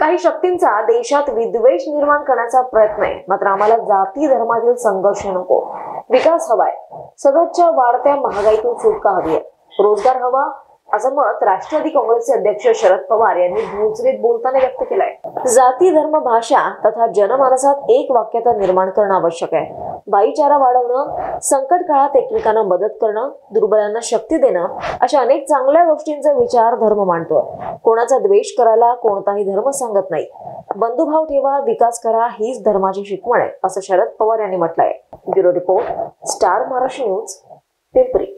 काही शक्तींचा देशात विद्वेष निर्माण करण्याचा प्रयत्न आहे. मात्र आम्हाला जाती धर्मातील संघर्ष नको. विकास हवाय. सततच्या वाढत्या महागाईतून सुटका हवी आहे. रोजगार हवा असं मत राष्ट्रवादी काँग्रेसचे अध्यक्ष शरद पवार यांनी भोजरीत बोलताना व्यक्त केलंय. जाती धर्म भाषा तथा जनमानसात एक वाक्यता निर्माण करणं आवश्यक आहे. भाईचारा वाढवणं संकट काळात एकमेकांना मदत करणं दुर्बलांना शक्ती देणं अशा अनेक चांगल्या गोष्टींचा विचार धर्म मांडतो कोणाचा द्वेष करायला कोणताही धर्म सांगत नाही. बंधुभाव ठेवा विकास करा हीच धर्माची शिकवण आहे असं शरद पवार यांनी म्हटलंय. Bureau report star Maharashtra news Pimpri.